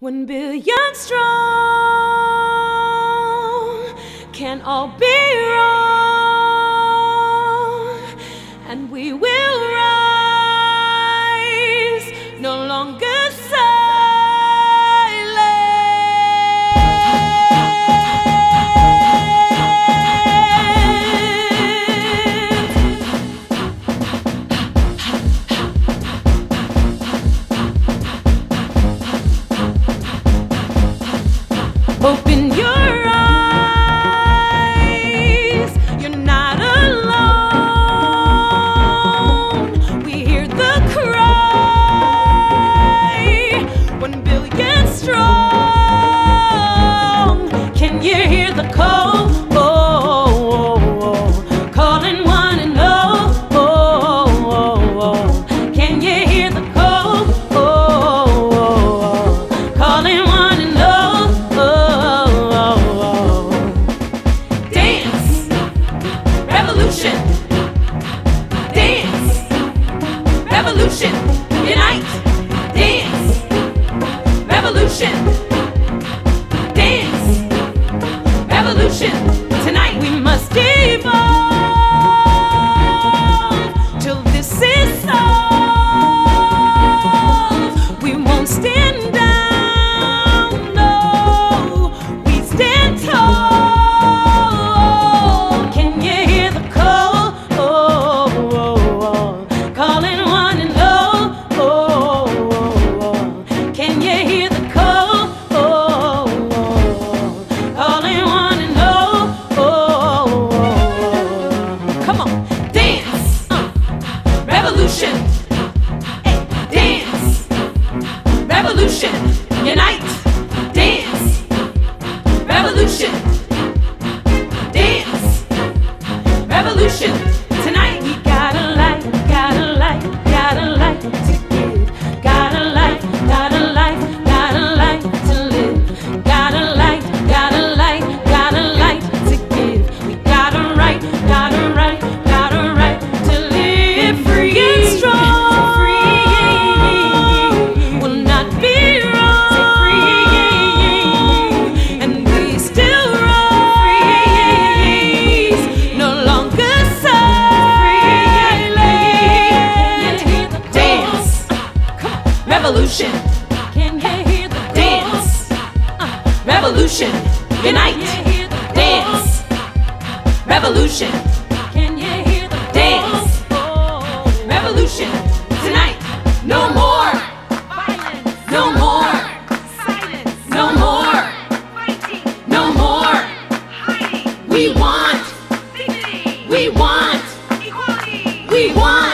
One billion strong can all be wrong. Open your eyes, you're not alone. We hear the cry, one billion strong. Can you hear the call? revolution. revolution. Can you hear the dance? Revolution, unite, dance. Revolution, can you hear the dance? Revolution, tonight, no more. violence. No more. silence. No more. fighting. No more. hiding. We want. dignity. We want. equality. We want.